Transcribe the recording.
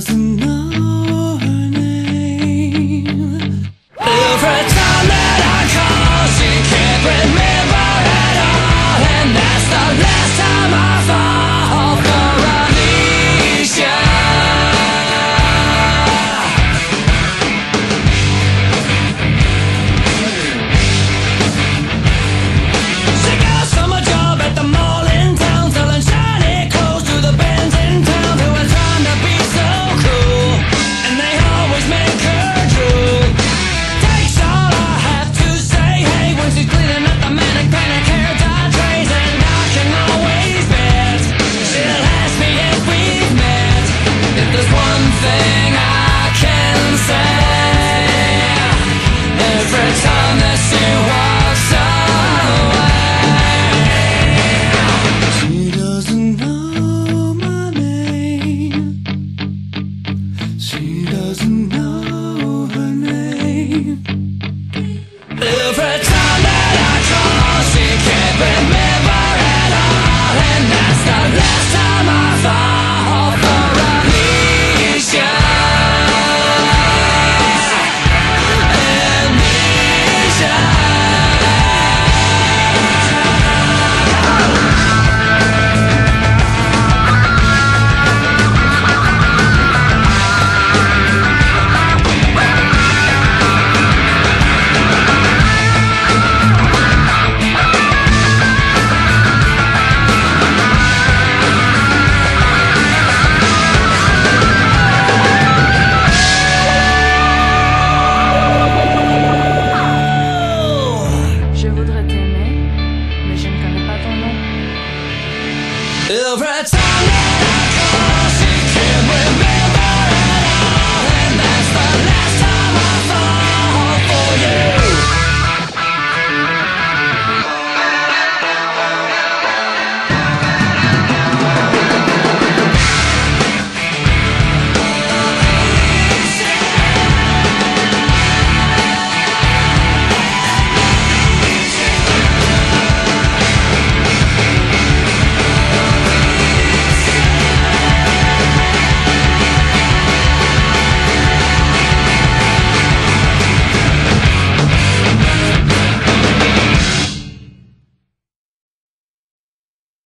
doesn't